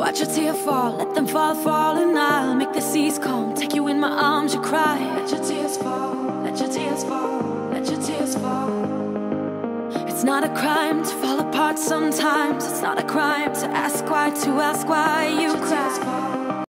Watch your tear fall, let them fall, fall, and I'll make the seas calm. Take you in my arms, you cry. Let your tears fall, let your tears fall, let your tears fall. It's not a crime to fall apart sometimes. It's not a crime to ask why, to ask why you cry.